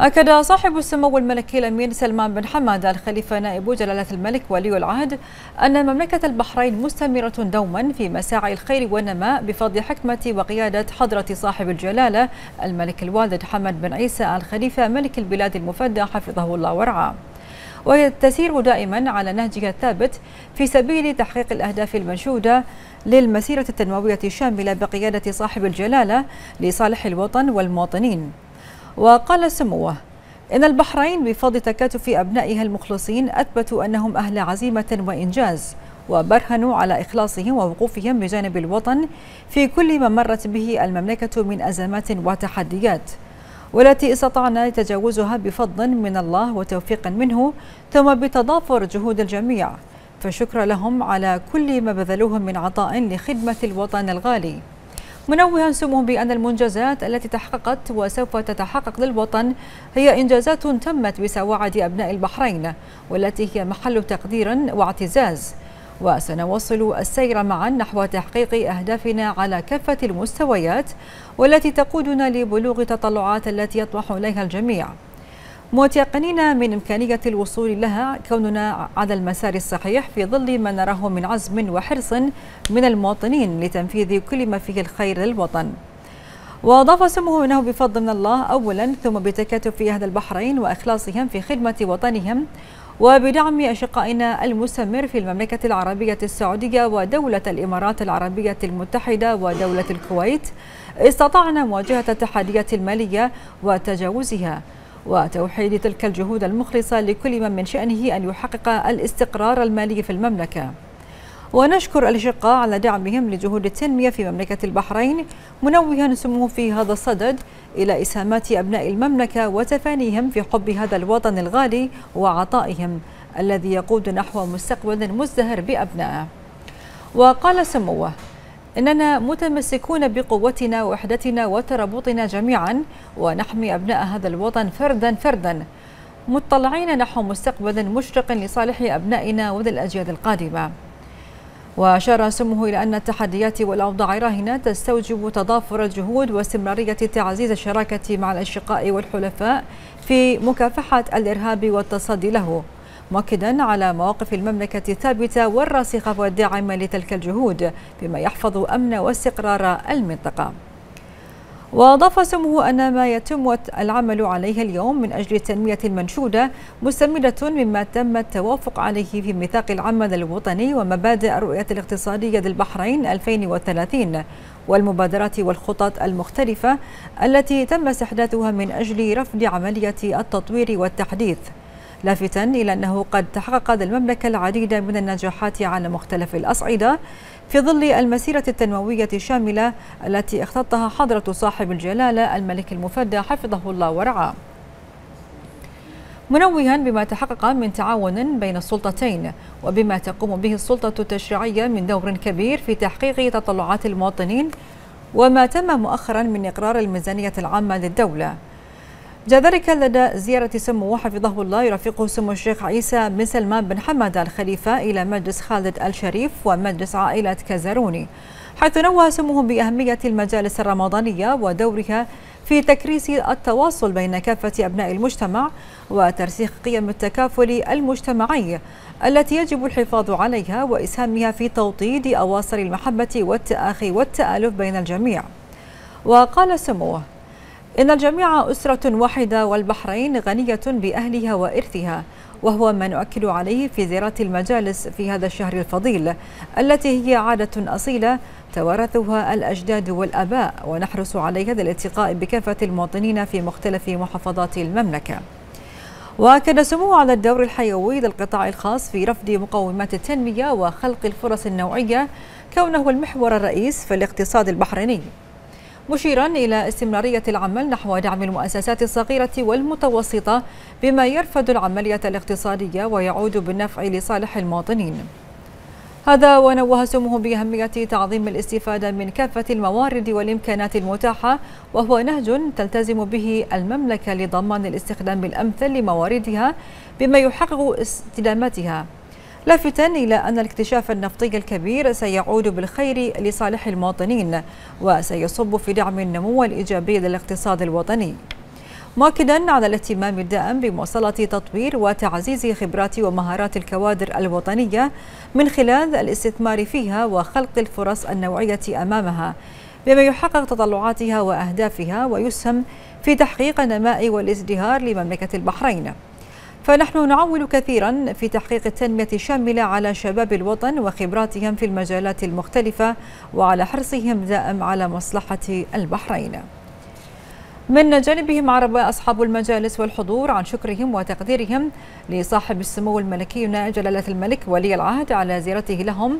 أكد صاحب السمو الملكي الأمير سلمان بن حماد الخليفة نائب جلالة الملك ولي العهد أن مملكة البحرين مستمرة دوما في مساعي الخير والنماء بفضل حكمة وقيادة حضرة صاحب الجلالة الملك الوالد حمد بن عيسى الخليفة ملك البلاد المفدى حفظه الله ورعاه. وهي تسير دائما على نهجها الثابت في سبيل تحقيق الأهداف المنشودة للمسيرة التنموية الشاملة بقيادة صاحب الجلالة لصالح الوطن والمواطنين. وقال سموه إن البحرين بفضل تكاتف أبنائها المخلصين أثبتوا أنهم أهل عزيمة وإنجاز وبرهنوا على إخلاصهم ووقوفهم بجانب الوطن في كل ما مرت به المملكة من أزمات وتحديات والتي استطعنا تجاوزها بفضل من الله وتوفيق منه ثم بتضافر جهود الجميع فشكر لهم على كل ما بذلوه من عطاء لخدمة الوطن الغالي. منوها سموه بأن المنجزات التي تحققت وسوف تتحقق للوطن هي إنجازات تمت بسواعد أبناء البحرين والتي هي محل تقدير واعتزاز. وسنواصل السير معا نحو تحقيق أهدافنا على كافة المستويات والتي تقودنا لبلوغ تطلعات التي يطمح إليها الجميع. متيقنين من إمكانية الوصول لها كوننا على المسار الصحيح في ظل ما نراه من عزم وحرص من المواطنين لتنفيذ كل ما فيه الخير للوطن. وأضاف سمه أنه بفضل من الله أولا ثم بتكاتف أهل البحرين وإخلاصهم في خدمة وطنهم وبدعم أشقائنا المستمر في المملكة العربية السعودية ودولة الإمارات العربية المتحدة ودولة الكويت. استطعنا مواجهة التحديات المالية وتجاوزها. وتوحيد تلك الجهود المخلصة لكل من من شأنه أن يحقق الاستقرار المالي في المملكة. ونشكر الأشقاء على دعمهم لجهود التنمية في مملكة البحرين منوها سموه في هذا الصدد إلى إسهامات أبناء المملكة وتفانيهم في حب هذا الوطن الغالي وعطائهم الذي يقود نحو مستقبل مزدهر بأبنائه وقال سموه إننا متمسكون بقوتنا ووحدتنا وترابطنا جميعا ونحمي أبناء هذا الوطن فردا فردا. مطلعين نحو مستقبل مشرق لصالح أبنائنا وللأجيال القادمة. وأشار سمه إلى أن التحديات والأوضاع الراهنة تستوجب تضافر الجهود واستمرارية تعزيز الشراكة مع الأشقاء والحلفاء في مكافحة الإرهاب والتصدي له. مؤكدا على مواقف المملكة الثابتة والراسخة والداعمة لتلك الجهود بما يحفظ أمن واستقرار المنطقة. وأضاف سمه أن ما يتم العمل عليه اليوم من أجل التنمية المنشودة مستمدة مما تم التوافق عليه في ميثاق العمل الوطني ومبادئ الرؤية الاقتصادية للبحرين 2030 والمبادرات والخطط المختلفة التي تم استحداثها من أجل رفض عملية التطوير والتحديث. لافتا إلى أنه قد تحقق المملكة العديد من النجاحات على مختلف الأصعدة. في ظل المسيرة التنموية الشاملة التي اختطها حضرة صاحب الجلالة الملك المفدى حفظه الله ورعاه. منوها بما تحقق من تعاون بين السلطتين وبما تقوم به السلطة التشريعية من دور كبير في تحقيق تطلعات المواطنين وما تم مؤخرا من إقرار الميزانية العامة للدولة. جاء ذلك لدى زيارة سمو حفظه الله يرافقه سمو الشيخ عيسى بن سلمان بن حمد الخليفة إلى مجلس خالد الشريف ومجلس عائلة كازاروني حيث نوه سموه بأهمية المجالس الرمضانية ودورها في تكريس التواصل بين كافة أبناء المجتمع وترسيخ قيم التكافل المجتمعي التي يجب الحفاظ عليها وإسهامها في توطيد أواصر المحبة والتآخي والتآلف بين الجميع. وقال سموه إن الجميع أسرة واحدة والبحرين غنية بأهلها وإرثها وهو ما نؤكد عليه في زيارات المجالس في هذا الشهر الفضيل التي هي عادة أصيلة توارثها الأجداد والآباء ونحرص عليها للالتقاء بكافة المواطنين في مختلف محافظات المملكة. وأكد سموه على الدور الحيوي للقطاع الخاص في رفض مقومات التنمية وخلق الفرص النوعية كونه المحور الرئيس في الاقتصاد البحريني. مشيرا إلى استمرارية العمل نحو دعم المؤسسات الصغيرة والمتوسطة بما يرفض العملية الاقتصادية ويعود بالنفع لصالح المواطنين. هذا ونوه سمه بأهمية تعظيم الاستفادة من كافة الموارد والإمكانات المتاحة وهو نهج تلتزم به المملكة لضمان الاستخدام الأمثل لمواردها بما يحقق استدامتها. لافتا إلى أن الاكتشاف النفطي الكبير سيعود بالخير لصالح المواطنين وسيصب في دعم النمو الإيجابي للاقتصاد الوطني. مؤكدا على الاهتمام الدائم بمواصلة تطوير وتعزيز خبرات ومهارات الكوادر الوطنية من خلال الاستثمار فيها وخلق الفرص النوعية أمامها بما يحقق تطلعاتها وأهدافها ويسهم في تحقيق النماء والازدهار لمملكة البحرين. فنحن نعول كثيرا في تحقيق التنمية الشاملة على شباب الوطن وخبراتهم في المجالات المختلفة وعلى حرصهم دائم على مصلحة البحرين. من جانبهم عرب أصحاب المجالس والحضور عن شكرهم وتقديرهم لصاحب السمو الملكي جلالة الملك ولي العهد على زيارته لهم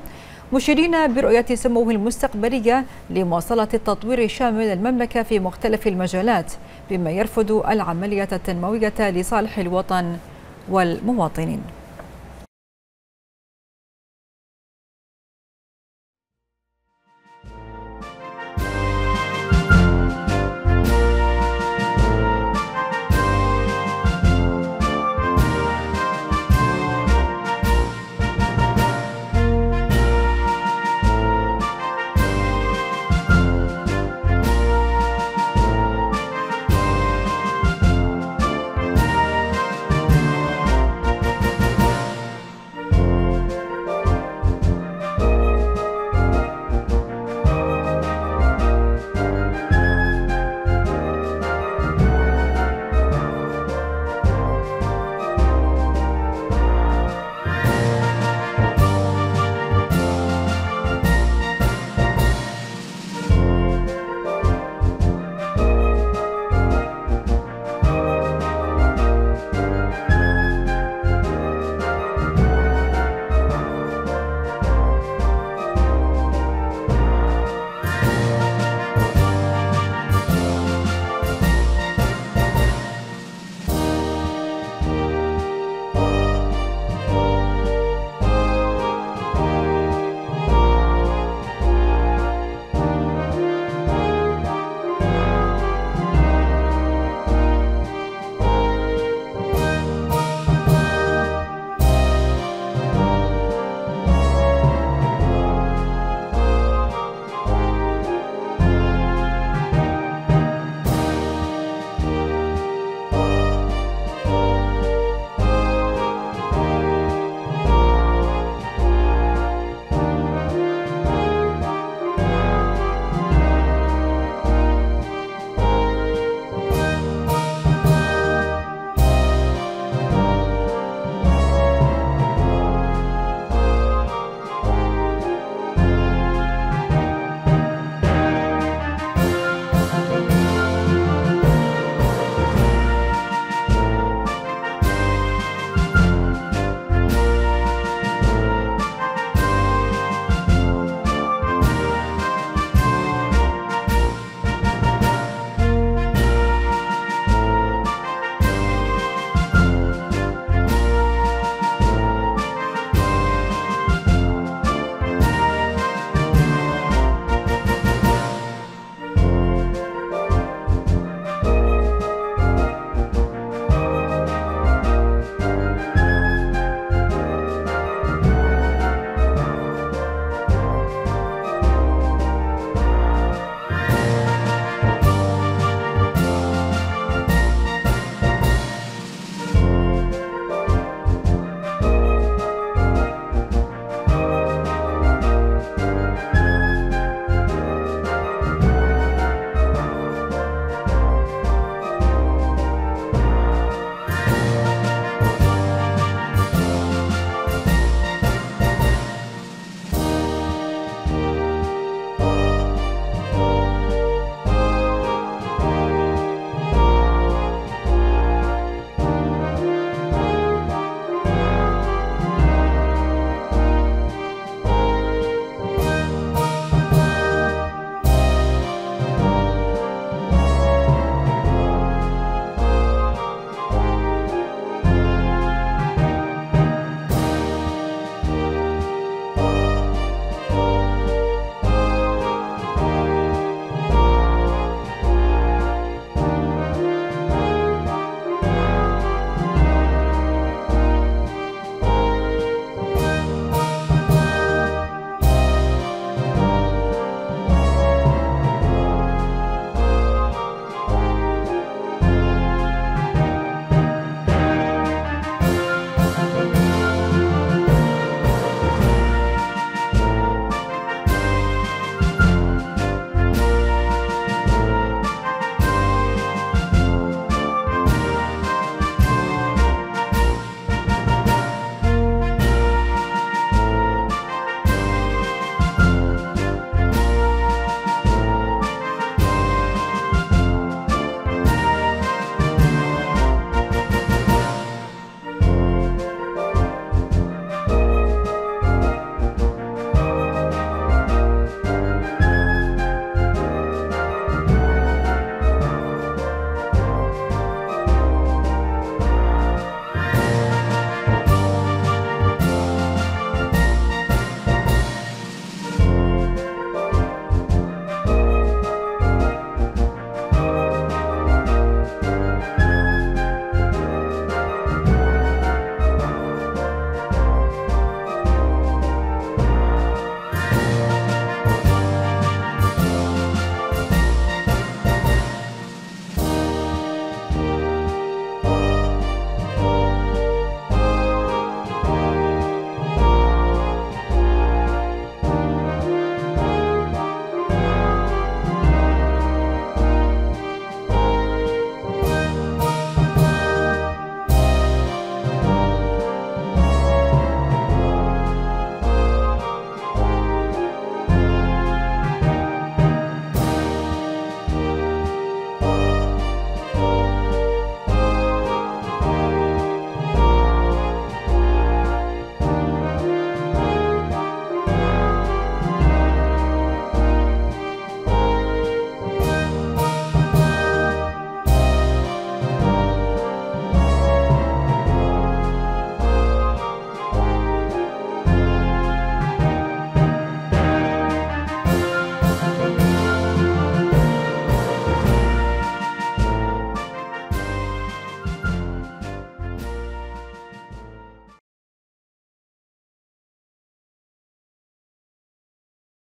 مشيرين برؤية سموه المستقبلية لمواصلة التطوير الشامل للمملكة في مختلف المجالات بما يرفض العملية التنموية لصالح الوطن. والمواطنين.